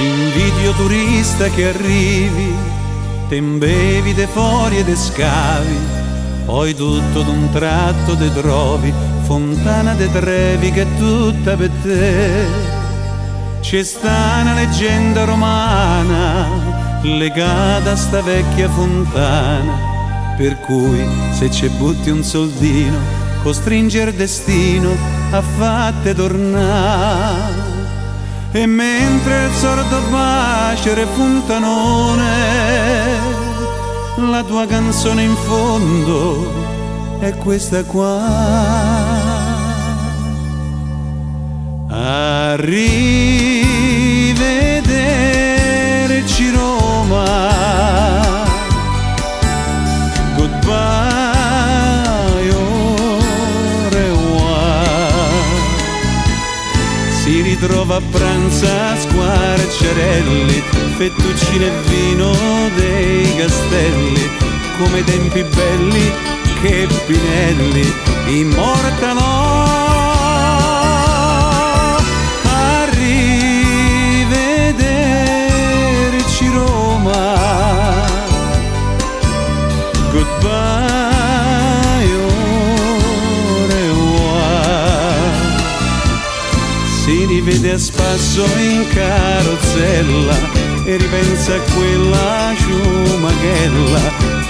Invidio turista che arrivi, te imbevi de fuori e de scavi, poi tutto d'un tratto te trovi, fontana de Trevi che è tutta per te. C'è sta una leggenda romana legata a sta vecchia fontana, per cui se ci butti un soldino, costringe il destino a fatte tornare. E mentre il sordo bacere fontanone, la tua canzone in fondo è questa qua. Arrivederci ritrova a pranzo squarciarelli, fettuccine e vino dei castelli, come tempi belli che Pinelli immortalò. Rivede a spasso in carrozzella e ripensa a quella ciumaghella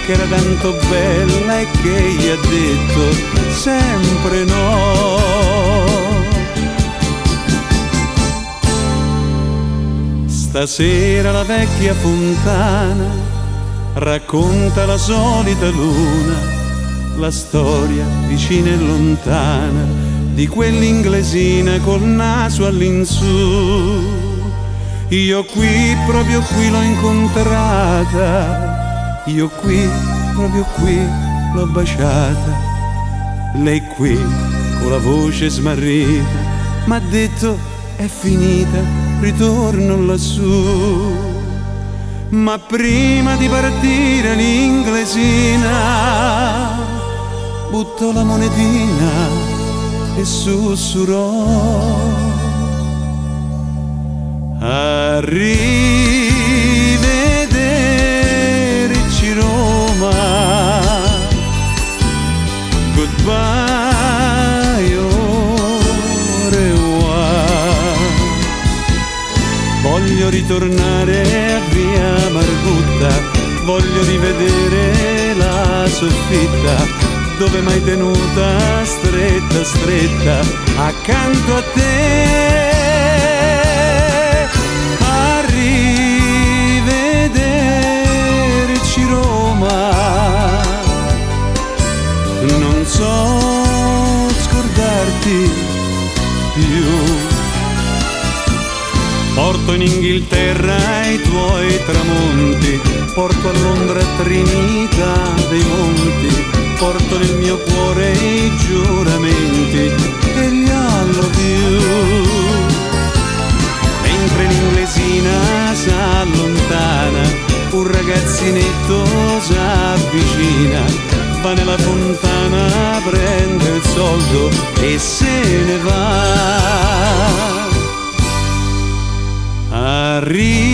che era tanto bella e che gli ha detto sempre no. Stasera la vecchia fontana racconta la solita luna, la storia vicina e lontana di quell'inglesina col naso all'insù. Io qui, proprio qui l'ho incontrata, io qui, proprio qui l'ho baciata. Lei qui, con la voce smarrita, m'ha detto è finita, ritorno lassù. Ma prima di partire l'inglesina buttò la monetina e sussurrò. Arrivederci Roma, goodbye, revoir. Voglio ritornare a via Margutta, voglio rivedere la soffitta dove mai tenuta stretta stretta accanto a te. Arrivederci Roma, non so scordarti più. Porto in Inghilterra i tuoi tramonti, porto a Londra Trinità dei monti, porto nel mio cuore i giuramenti e gli I love. Mentre l'inglesina s'allontana, un ragazzinetto s'avvicina, va nella fontana, prende il soldo e se ne va. Arriva